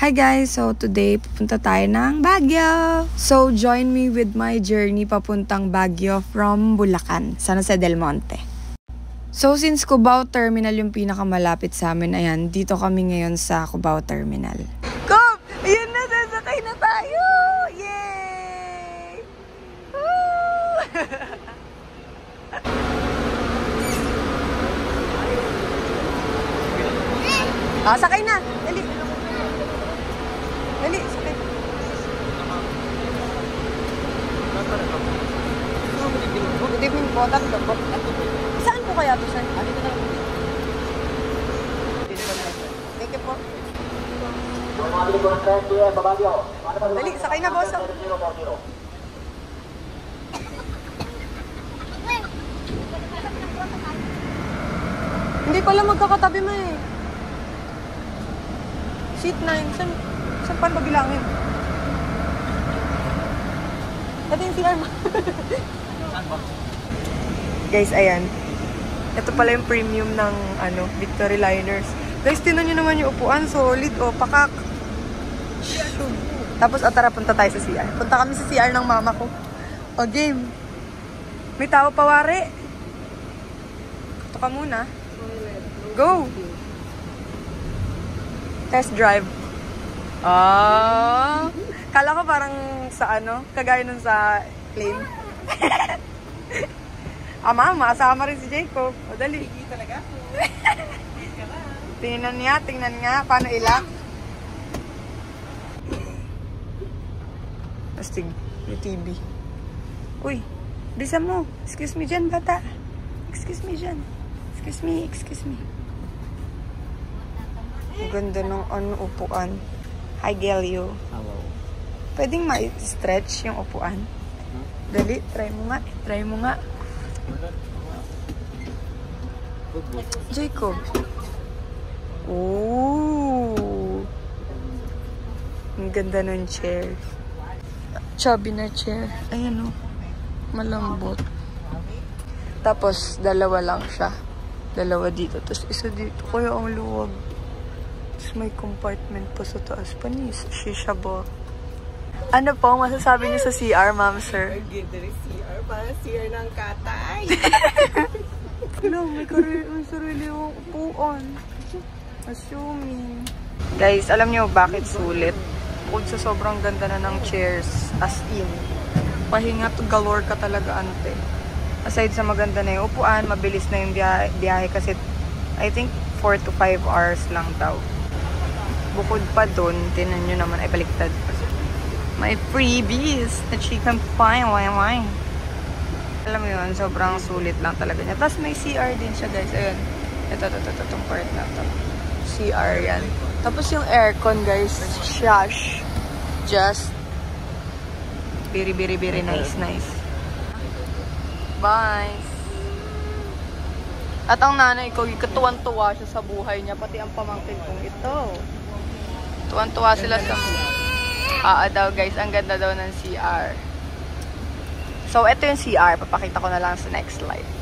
Hi guys! So today, pupunta tayo ng Baguio! So join me with my journey papuntang Baguio from Bulacan, San Jose del Monte. So since Cubao Terminal yung pinakamalapit sa amin, ayan, dito kami ngayon sa Cubao Terminal. Kom! Ayun na, sasakay na tayo! Yay! Woo! Ah, sakay na. Dali. Dali, sakay. Good evening po. Tatlo po. Saan po kaya to, sir? Ah, dito na. Thank you po. Dali, sakay na, boss. Hindi pala magkakatabi mo eh. Seat 9. Saan, saan pa ba bilangin? Ito yung CR. Guys, ayan. Ito pala yung premium ng ano, Victory Liners. Guys, tinan nyo naman yung upuan. Solid, oh, pakak. Shoot. Tapos, oh, tara, punta tayo sa CR. Punta kami sa CR ng mama ko. O, game. May tao pawari. Ito ka muna. Go! Test drive. Ah. Kala ko parang sa ano, kagaya nun sa plane. ah, mama, asama rin si Jacob. O, dali. Hindi talaga. Tingnan niya, tingnan nga. Paano ilak? Astig, yung TV. Uy, bisa mo. Excuse me dyan, bata. Excuse me dyan. Excuse me, excuse me. Ang ganda ng ano, upuan. Hi, Gelio. Pwedeng ma-stretch yung upuan. Dali, try mo nga. Try mo nga. Jacob. Ooh. Ang ganda ng chair. Chubby na chair. Ayan o. Malambot. Tapos, dalawa lang siya. Dalawa dito. Tapos, isa dito. Kaya ang luwag. Tapos, may compartment pa sa taas. Panis. Shisha ba? Ano po masasabi niyo sa CR, ma'am, sir? Rin CR. Parang CR ng katay. Wala, may, may sarili yung upuan. Assuming. Guys, alam niyo bakit sulit? Bukod sa sobrang ganda na ng chairs, as in. Pahinga to galore ka talaga, ante. Aside sa maganda na yung upuan, mabilis na yung biyahe, kasi I think 4 to 5 hours lang daw. Bukod pa dun, tinan nyo naman, ay baliktad. May freebies she can find. Why, why? Alam mo yun, sobrang sulit lang talaga niya. Tapos may CR din siya, guys. Ayun. Ito, ito, ito, itong part na to. CR yan. Tapos yung aircon, guys, shush. Just very, very, very nice, nice. Bye. At ang nanay ko, katuwan-tuwa siya sa buhay niya, pati ang pamangkin kong ito. Tuwan-tuwa sila sa... Ah, daw guys, ang ganda daw ng CR. So, ito yung CR. Papakita ko na lang sa next slide.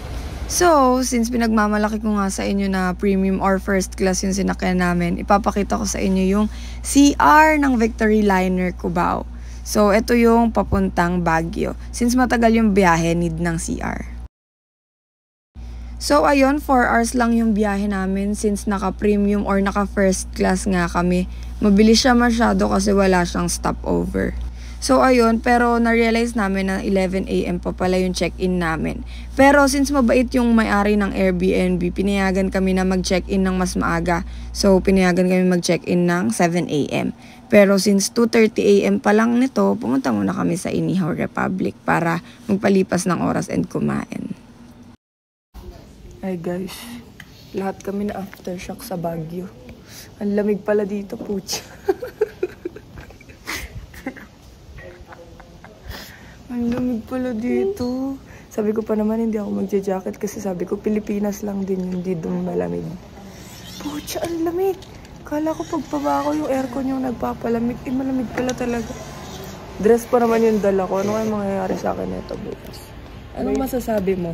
So, since pinagmamalaki ko nga sa inyo na premium or first class yung sinakyan namin, ipapakita ko sa inyo yung CR ng Victory Liner Cubao. So, ito yung papuntang Baguio. Since matagal yung biyahe, need ng CR. So, ayun, 4 hours lang yung biyahe namin since naka-premium or naka-first class nga kami. Mabilis siya masyado kasi wala siyang stopover. So, ayun, pero na-realize namin na 11am pa pala yung check-in namin. Pero since mabait yung may-ari ng Airbnb, pinayagan kami na mag-check-in ng mas maaga. So, pinayagan kami mag-check-in ng 7am. Pero since 2.30am pa lang nito, pumunta muna kami sa Inihaw Republic para magpalipas ng oras and kumain. Ay guys, lahat kami na aftershock sa Baguio. Ang lamig pala dito, pucha. Ang lamig pala dito. Sabi ko pa naman hindi ako magja-jacket kasi sabi ko Pilipinas lang din yung di doon malamig. Pucha, ang lamig. Kala ko pagpaba ko yung aircon yung nagpapalamig. Eh, malamig pala talaga. Dress pa naman yung dala ko. Ano kaya mangyayari sa akin nito bukas? Anong masasabi mo?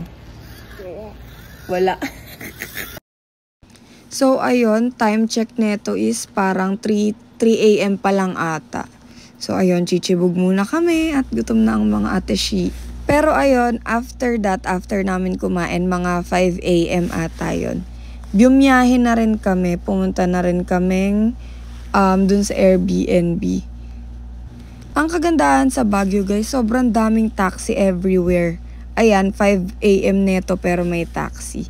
Wala. so, ayun, time check nito is parang 3, 3 a.m. pa lang ata. So ayun, chichibog muna kami at gutom na ang mga ate shi. Pero ayun, after that, after namin kumain, mga 5 a.m. ata yun. Bumiyahe na rin kami, pumunta na rin kaming um, dun sa Airbnb. Ang kagandahan sa Baguio guys, sobrang daming taxi everywhere. Ayan, 5 a.m. neto pero may taxi.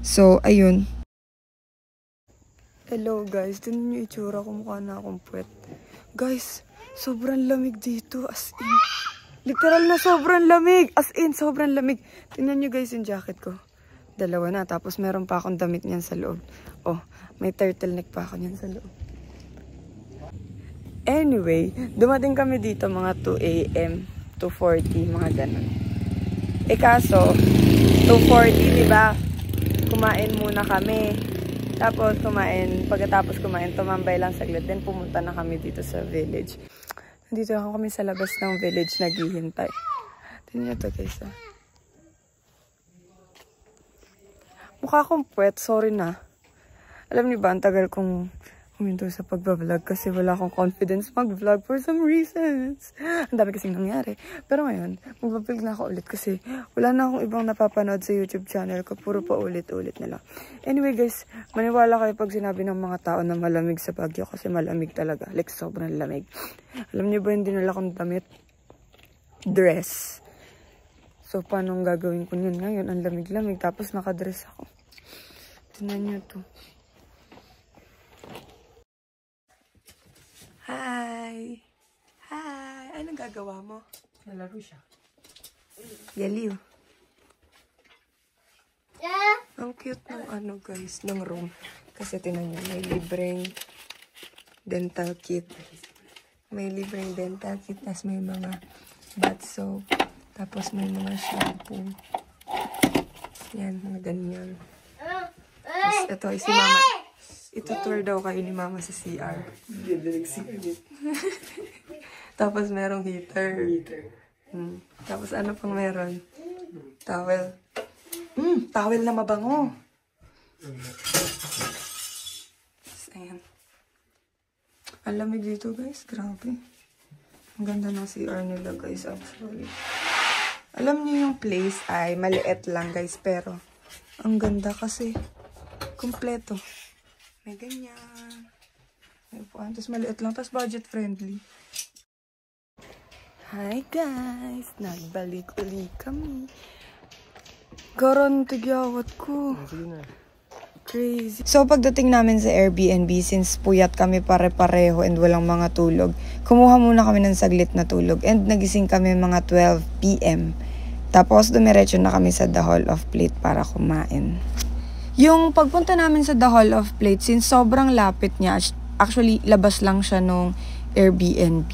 So, ayun. Hello guys, tinan niyo itsura ko mukha na akong puwet. Guys, sobrang lamig dito as in. Literal na sobrang lamig. As in, sobrang lamig. Tingnan niyo guys yung jacket ko. Dalawa na. Tapos meron pa akong damit niyan sa loob. Oh, may turtleneck pa ako niyan sa loob. Anyway, dumating kami dito mga 2 a.m. 2.40, mga ganun. Eh kaso, 2.40, di ba? Kumain muna kami. Tapos kumain, pagkatapos kumain, tumambay lang saglit. Then pumunta na kami dito sa village. Nandito ako kami sa labas ng village naghihintay. Tingnan niyo to guys ah. Mukha akong puwet, sorry na. Alam niyo ba, ang tagal kong huminto sa pagbablog kasi wala akong confidence mag-vlog for some reasons. Ang dami kasing nangyari. Pero ngayon, magbablog na ako ulit kasi wala na akong ibang napapanood sa YouTube channel ko. Puro pa ulit-ulit na lang. Anyway guys, maniwala kayo pag sinabi ng mga tao na malamig sa Baguio kasi malamig talaga. Like sobrang lamig. Alam niyo ba yung dinala kong damit? Dress. So, paano gagawin ko yun ngayon? Ang lamig-lamig. Tapos nakadress ako. Tingnan niyo to. Hi! Hi! Anong gagawa mo? Nalaro siya. Yaliw. Ang cute ng ano guys, ng room. Kasi tinan niyo, may libreng dental kit. May libreng dental kit, tapos may mga bath soap. Tapos may mga shampoo. Yan, mga ganyan. Tapos ito, ay si mama. Itutour daw kayo ni mama sa CR. Tapos merong heater. Meter. Hmm. Tapos ano pang meron? Towel. Hmm, towel na mabango. Ayan. Ang lamig dito guys, grabe. Ang ganda ng CR nila guys, actually. Alam niyo yung place ay maliit lang guys, pero ang ganda kasi kompleto. May ganyan. Upuan. Tapos maliit lang. Tapos budget friendly. Hi guys! Nagbalik uli kami. Karon, tigyawat ko. Sige na. Crazy. So, pagdating namin sa Airbnb, since puyat kami pare-pareho and walang mga tulog, kumuha muna kami ng saglit na tulog and nagising kami mga 12 p.m. Tapos, dumiretso na kami sa The Hall of Plate para kumain. Yung pagpunta namin sa The Hall of Plate, since sobrang lapit niya, actually, labas lang siya nung Airbnb.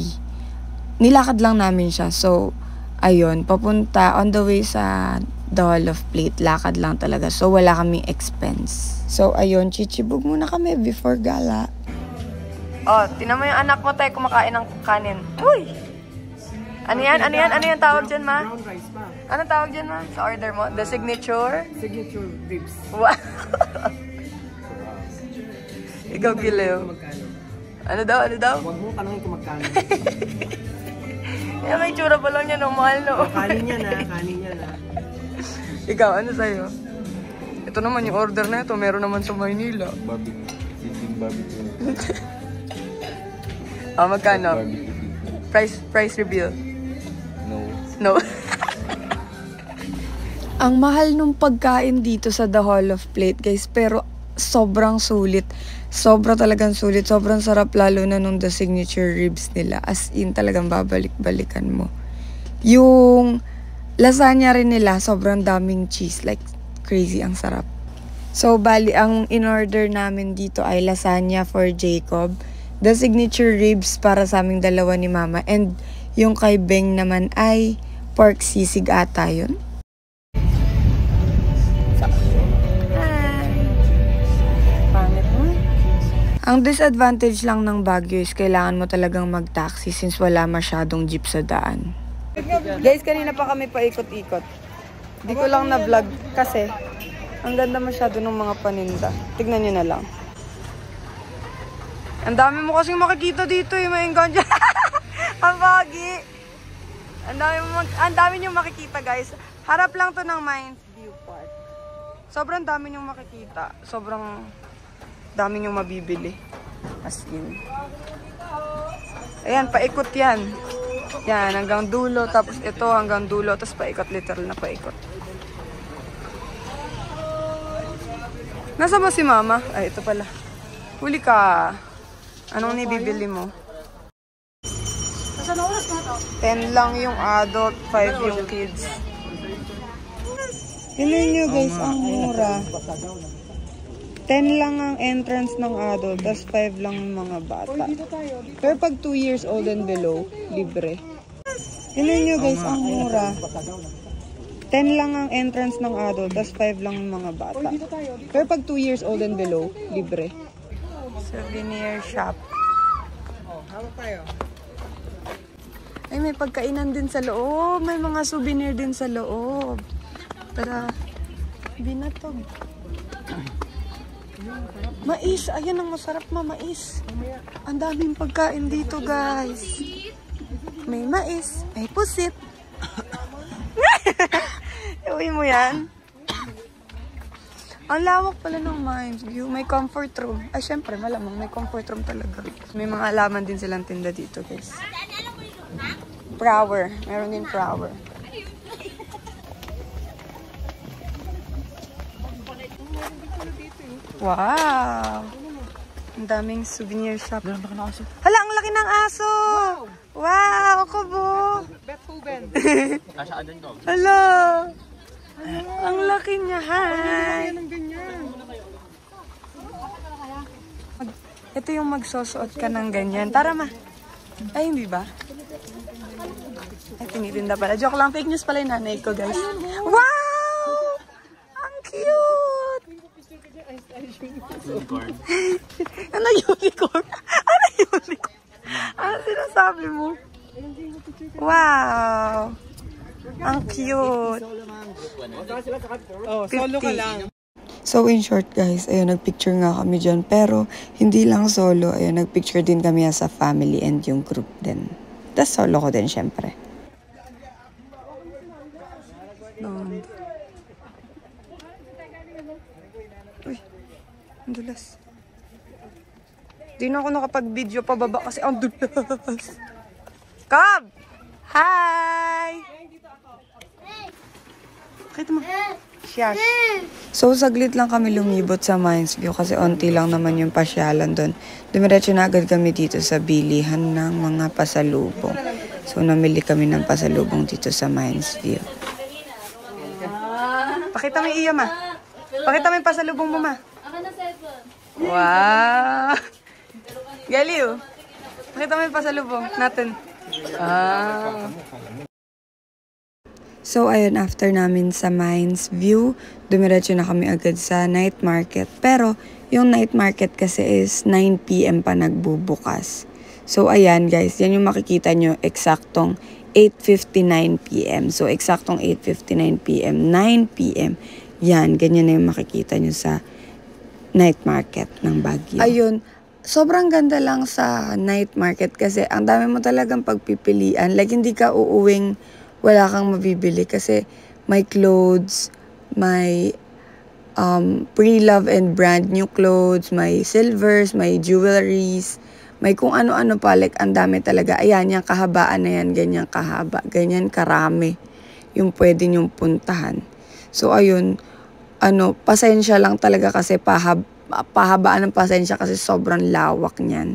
Nilakad lang namin siya. So, ayun, papunta on the way sa The Hall of Plate, lakad lang talaga. So, wala kaming expense. So, ayun, chichibog muna kami before gala. Oh, tinan mo yung anak mo tayo kumakain ng kanin. Uy! Ano yan? Ano yan? Ano yung tawag dyan, ma? Brown rice pa. Ano tawag dyan, ma? Sa order mo? The signature? Signature ribs. Wow! Ikaw, Giliw. Ano daw? Ano daw? Huwag mo tanongin kung magkano. Yan, may tsura pa lang niya ng mahal, no? kanin niya na, kanin niya na. Ikaw, ano sa'yo? Ito naman yung order na ito. Meron naman sa Maynila. Barbecue. Seating barbecue. Ah, magkano? Barbecue. Price price reveal. No. Ang mahal nung pagkain dito sa The Hall of Plate, guys. Pero sobrang sulit. Sobra talagang sulit. Sobrang sarap lalo na nung the signature ribs nila. As in, talagang babalik-balikan mo. Yung lasagna rin nila, sobrang daming cheese. Like, crazy. Ang sarap. So, bali, ang in-order namin dito ay lasagna for Jacob. The signature ribs para sa aming dalawa ni Mama. And yung kay Beng naman ay pork sisig ata yun. Mo. Ang disadvantage lang ng Baguio is kailangan mo talagang mag-taxi since wala masyadong jeep sa daan. Guys, kanina pa kami paikot-ikot. Di ko lang na-vlog kasi ang ganda masyado ng mga paninda. Tignan nyo na lang. Ang dami mo kasing makikita dito eh, may enggan dyan. ang bagi. Ang dami, ang dami nyo makikita guys. Harap lang to ng Mines View Park. Sobrang dami nyo makikita. Sobrang dami nyo mabibili. As in. Ayan, paikot yan. Yan, hanggang dulo. Tapos ito hanggang dulo. Tapos paikot, literal na paikot. Nasa ba si mama? Ay, ito pala. Huli ka. Anong nibibili mo? 10 lang yung adult, 5 yung kids. Tingnan nyo guys, ang mura. 10 lang ang entrance ng adult, tapos 5 lang yung mga bata. Pero pag 2 years old and below, libre. Tingnan nyo guys, ang mura. 10 lang ang entrance ng adult, tapos 5 lang yung mga bata. Pero pag 2 years old and below, libre. Souvenir shop. Ay, may pagkainan din sa loob. May mga souvenir din sa loob. Tara. Binatog. Mais. Ayan ang masarap ma, mais. Ang daming pagkain dito, guys. May mais. May pusit. Uwi mo yan. Ang lawak pala ng Mines View. May comfort room. Ay, syempre, malamang may comfort room talaga. May mga alaman din silang tinda dito, guys. Flower. Meron din flower. Wow! Ang daming souvenir shop. Hala, ang laki ng aso! Wow! Kubo! Hala! Ang laki niya, hi! Ito yung magsosuot ka ng ganyan. Tara ma. Ay, hindi ba? Ay, tinitinda pala. Joke lang, fake news pala yung nanay ko, guys. Wow! Ang cute! ano unicorn? Ano unicorn? Ano sinasabi mo? Wow! Ang cute! Oh, solo ka lang. So in short guys, ayun, nagpicture nga kami dyan. Pero hindi lang solo, ayun, nagpicture din kami as a family and yung group din. Tapos solo ko din syempre. Doon. Uy, ang dulas. Di na ako nakapag-video pababa kasi ang dulas. Kab! Hi! Kita mo. Shush. So, saglit lang kami lumibot sa Mines View kasi onti lang naman yung pasyalan doon. Dumiretso na agad kami dito sa bilihan ng mga pasalubong. So, namili kami ng pasalubong dito sa Mines View. Pakita mo iyo, ma. Pakita mo yung pasalubong mo, ma. Wow! Galiw. Pakita mo yung pasalubong natin. Ah. So, ayun, after namin sa Mines View, dumiretso na kami agad sa night market. Pero, yung night market kasi is 9pm pa nagbubukas. So, ayan guys, yan yung makikita nyo, eksaktong 8.59pm. So, eksaktong 8.59pm, 9pm. Yan, ganyan na yung makikita nyo sa night market ng Baguio. Ayun, sobrang ganda lang sa night market kasi ang dami mo talagang pagpipilian. Like, hindi ka uuwing wala kang mabibili kasi may clothes, may um, pre-love and brand new clothes, may silvers, may jewelries, may kung ano-ano pa. Like, ang dami talaga. Ayan, yung kahabaan na yan, ganyan kahaba, ganyan karami yung pwede nyong puntahan. So, ayun, ano, pasensya lang talaga kasi pahab pahabaan ng pasensya kasi sobrang lawak niyan.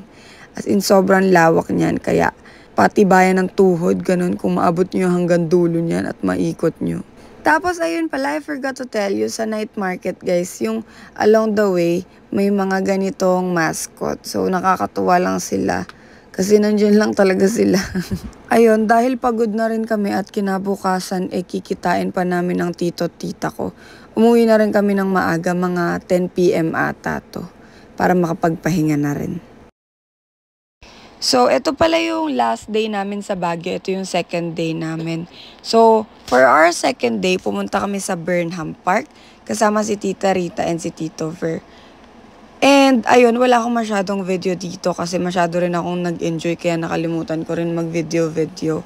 As in, sobrang lawak niyan. Kaya, patibayan ng tuhod, ganun, kung maabot nyo hanggang dulo niyan at maikot nyo. Tapos, ayun pala, I forgot to tell you, sa night market, guys, yung along the way, may mga ganitong mascot. So, nakakatuwa lang sila. Kasi nandiyan lang talaga sila. Ayun, dahil pagod na rin kami at kinabukasan, eh kikitain pa namin ng tito at tita ko. Umuwi na rin kami ng maaga, mga 10pm ata to. Para makapagpahinga na rin. So, ito pala yung last day namin sa Baguio. Ito yung second day namin. So, for our second day, pumunta kami sa Burnham Park. Kasama si Tita Rita and si Tito Ver. And ayun, wala akong masyadong video dito kasi masyado rin akong nag-enjoy kaya nakalimutan ko rin mag-video-video.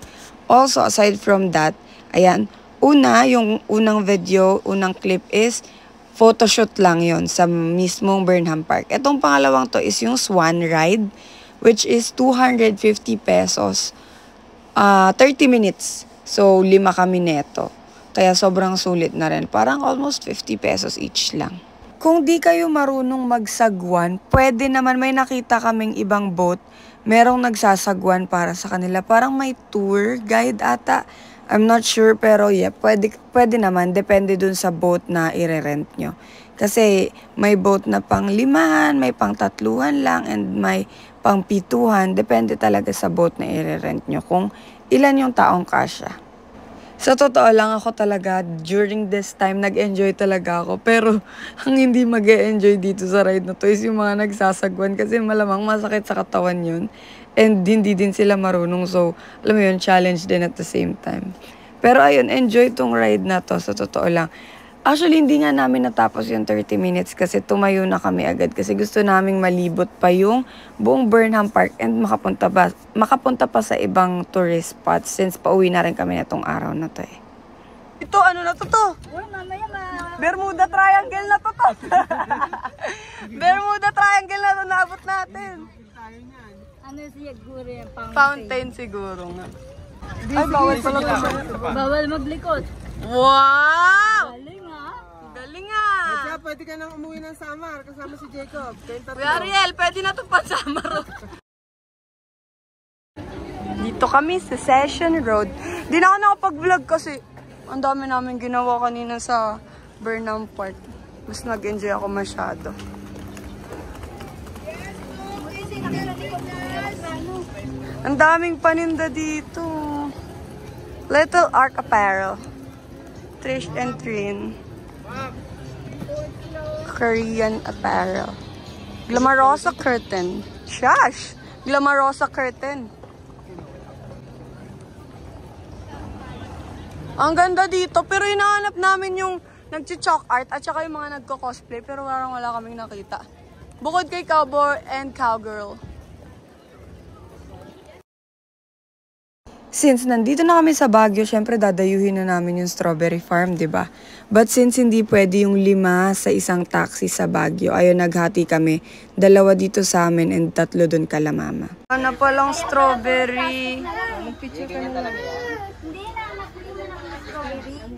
Also, aside from that, ayan, una, yung unang video, unang clip is photoshoot lang yon sa mismong Burnham Park. Itong pangalawang to is yung Swan Ride, which is 250 pesos. Ah, 30 minutes. So, lima kami neto. Kaya sobrang sulit na rin. Parang almost 50 pesos each lang. Kung di kayo marunong magsagwan, pwede naman may nakita kaming ibang boat. Merong nagsasagwan para sa kanila. Parang may tour guide ata. I'm not sure pero yeah, pwede, pwede naman. Depende dun sa boat na ire-rent nyo. Kasi may boat na pang limahan, may pang tatluhan lang, and may pang pituhan. Depende talaga sa boat na ire-rent nyo kung ilan yung taong kasya. Sa totoo lang ako talaga, during this time, nag-enjoy talaga ako. Pero, ang hindi mag enjoy dito sa ride na to is yung mga nagsasagwan kasi malamang masakit sa katawan yun. And hindi din sila marunong. So, alam mo yun, challenge din at the same time. Pero ayun, enjoy tong ride na to sa totoo lang. Actually, hindi nga namin natapos yung 30 minutes kasi tumayo na kami agad kasi gusto naming malibot pa yung buong Burnham Park and makapunta pa, makapunta pa sa ibang tourist spots since pauwi na rin kami na araw na to eh. Ito, ano na to to? Bermuda Triangle na to to. Bermuda Triangle na to naabot natin. Ano siguro yung fountain? Fountain siguro nga. Ay, bawal pala siya. Bawal maglikot. Wow! Galing ha? Galing ah! Kaya pwede ka nang umuwi ng Samar kasama si Jacob. Kuya Ariel, pwede na itong pansama ro. Dito kami sa Session Road. Di na ako nakapag-vlog kasi ang dami namin ginawa kanina sa Burnham Park. Mas nag-enjoy ako masyado. Ang daming paninda dito. Little Arc Apparel. Trish and Trin. Korean apparel. Glamarosa curtain. Shush! Glamarosa curtain. Ang ganda dito, pero hinahanap namin yung nagchi-chalk art at saka yung mga nagko-cosplay, pero parang wala kaming nakita. Bukod kay cowboy and cowgirl. Since nandito na kami sa Baguio, syempre dadayuhin na namin yung strawberry farm, di ba? But since hindi pwede yung lima sa isang taxi sa Baguio, ayun naghati kami. Dalawa dito sa amin and tatlo dun kala mama. Ano palang strawberry?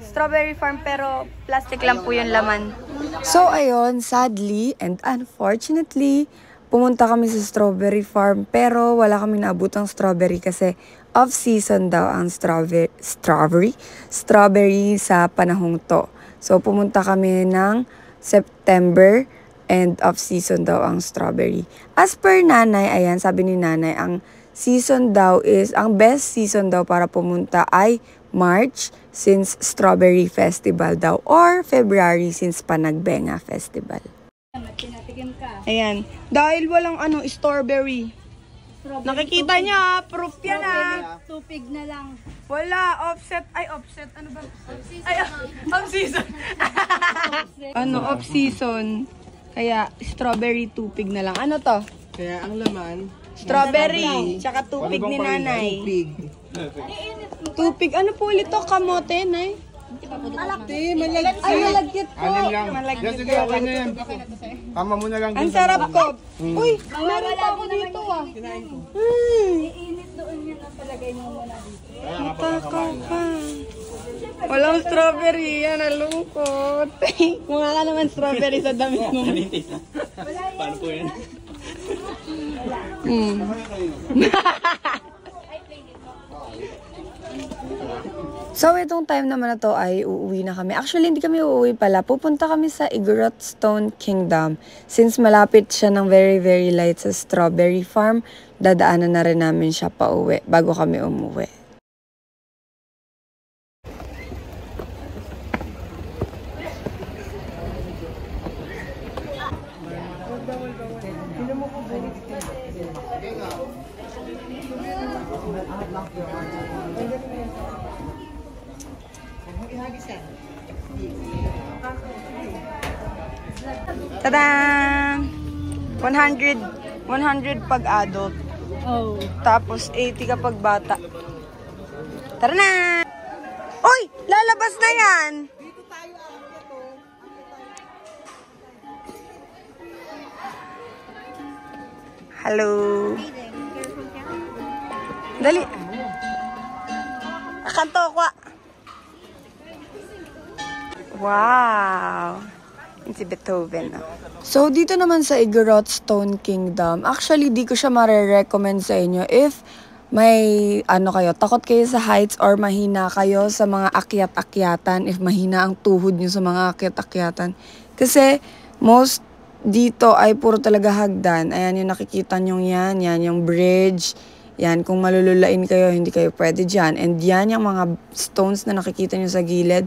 Strawberry farm pero plastic lang po yung laman. So ayun, sadly and unfortunately, pumunta kami sa strawberry farm pero wala kami naabutang strawberry kasi off-season daw ang strawberry, strawberry, strawberry sa panahong to. So pumunta kami ng September and off-season daw ang strawberry. As per nanay, ayan, sabi ni nanay, ang season daw is, ang best season daw para pumunta ay March since Strawberry Festival daw or February since Panagbenga Festival. Ayan. Dahil walang ano, strawberry. Nakikita niya, proof yan ah. Tupig na lang. Wala, offset. Ay, offset. Ano ba? Ay, off-season. ano, off-season. Kaya, strawberry tupig na lang. Ano to? Kaya ang laman, Strawberry. Tsaka tupig ni nanay. pig. Tupig. Ano po ulit to? Kamote, nay? Di, malag. Ay, malagkit po. Anim lang. Malagkit Sige, okay na yan. Tama mo na lang Ang sarap ko. Uy, meron pa ako dito ah. Hmm. Iinit doon yan ang palagay mo muna dito. Matakaw ka. Walang strawberry yan, nalungkot. Mukha ka naman strawberry sa damit mo. Paano po yan? Hmm. So, itong time naman na to ay uuwi na kami. Actually, hindi kami uuwi pala. Pupunta kami sa Igorot Stone Kingdom. Since malapit siya ng very, very light sa Strawberry Farm, dadaanan na rin namin siya pa uwi bago kami umuwi. 100, 100 pag adult. Oh. Tapos 80 kapag bata. Tara na! Uy! Lalabas na yan! Hello! Dali! Kanto ko! Wow! Si Beethoven. So, dito naman sa Igorot Stone Kingdom, actually, di ko siya mare-recommend sa inyo if may, ano kayo, takot kayo sa heights or mahina kayo sa mga akyat-akyatan, if mahina ang tuhod nyo sa mga akyat-akyatan. Kasi, most dito ay puro talaga hagdan. Ayan yung nakikita nyo yan, yan yung bridge, yan, kung malululain kayo, hindi kayo pwede dyan. And yan yung mga stones na nakikita nyo sa gilid.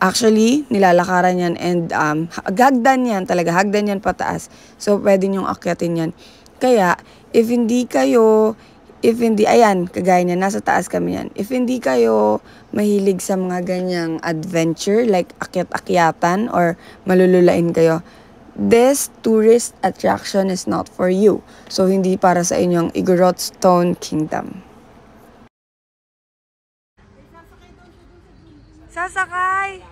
Actually, nilalakaran yan and um, hagdan yan talaga, hagdan yan pataas. So, pwede nyong akyatin yan. Kaya, if hindi kayo, if hindi, ayan, kagaya niya, nasa taas kami yan. If hindi kayo mahilig sa mga ganyang adventure, like akyat-akyatan or malululain kayo, this tourist attraction is not for you. So, hindi para sa inyong Igorot Stone Kingdom. Sasakay!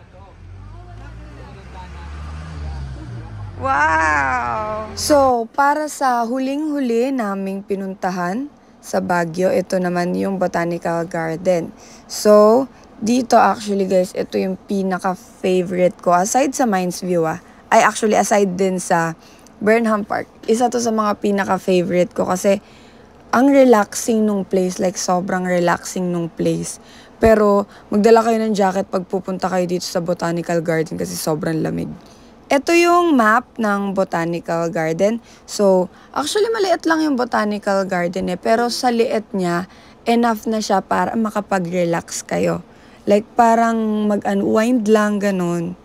Wow! So, para sa huling-huli naming pinuntahan sa Baguio, ito naman yung Botanical Garden. So, dito actually guys, ito yung pinaka-favorite ko. Aside sa Mines View ah, ay actually aside din sa Burnham Park. Isa to sa mga pinaka-favorite ko kasi ang relaxing nung place, like sobrang relaxing nung place. Pero magdala kayo ng jacket pag pupunta kayo dito sa Botanical Garden kasi sobrang lamig. Ito yung map ng Botanical Garden. So, actually maliit lang yung Botanical Garden eh. Pero sa liit niya, enough na siya para makapag-relax kayo. Like parang mag-unwind lang, ganun.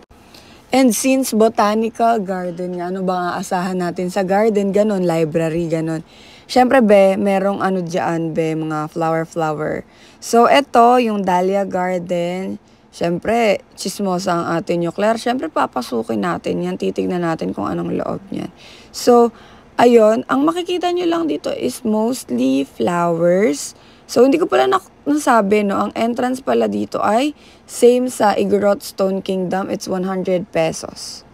And since botanical garden nga, ano ba nga asahan natin sa garden, ganon, library, ganon. Siyempre, be, merong ano dyan, be, mga flower-flower. So, eto, yung Dahlia Garden. Siyempre, chismosa ang atin nuclear. Siyempre, papasukin natin yan. Titignan natin kung anong loob niyan. So, ayun, ang makikita nyo lang dito is mostly flowers. So, hindi ko pala nasabi, no? Ang entrance pala dito ay same sa Igorot Stone Kingdom. It's 100 pesos.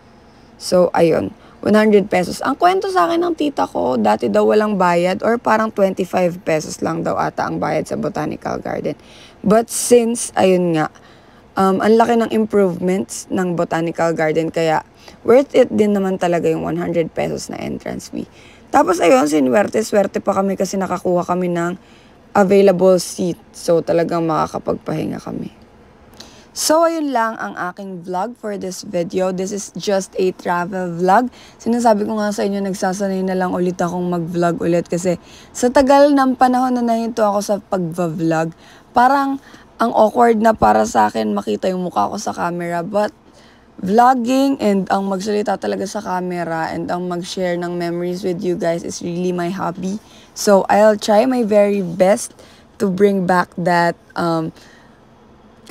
So, ayun. 100 pesos. Ang kwento sa akin ng tita ko, dati daw walang bayad or parang 25 pesos lang daw ata ang bayad sa Botanical Garden. But since, ayun nga, um, ang laki ng improvements ng Botanical Garden kaya worth it din naman talaga yung 100 pesos na entrance fee. Tapos ayun, sinwerte-swerte pa kami kasi nakakuha kami ng available seat. So talagang makakapagpahinga kami. So, ayun lang ang aking vlog for this video. This is just a travel vlog. Sinasabi ko nga sa inyo, nagsasanay na lang ulit akong mag-vlog ulit kasi sa tagal ng panahon na nahinto ako sa pag-vlog, parang ang awkward na para sa akin makita yung mukha ko sa camera. But, vlogging and ang magsalita talaga sa camera and ang mag-share ng memories with you guys is really my hobby. So, I'll try my very best to bring back that um,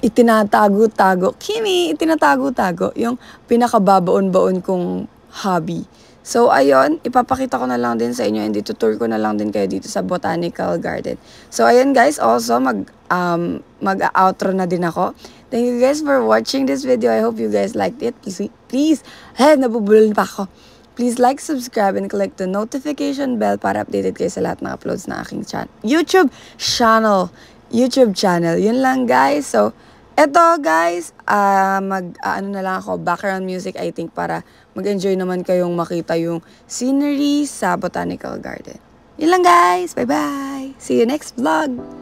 itinatago-tago, Kimi, itinatago-tago, yung pinakababaon-baon kong hobby. So, ayun, ipapakita ko na lang din sa inyo and itutour ko na lang din kayo dito sa Botanical Garden. So, ayun guys, also mag, um, mag-outro na din ako. Thank you guys for watching this video. I hope you guys liked it. Please, please, eh, nabubulol pa ako. Please like, subscribe, and click the notification bell para updated kayo sa lahat ng uploads na aking chan YouTube channel. YouTube channel. Yun lang guys. So, eto guys, ah mag, ano na lang ako, background music I think para mag-enjoy naman kayong makita yung scenery sa Botanical Garden. Yun lang guys. Bye-bye. See you next vlog.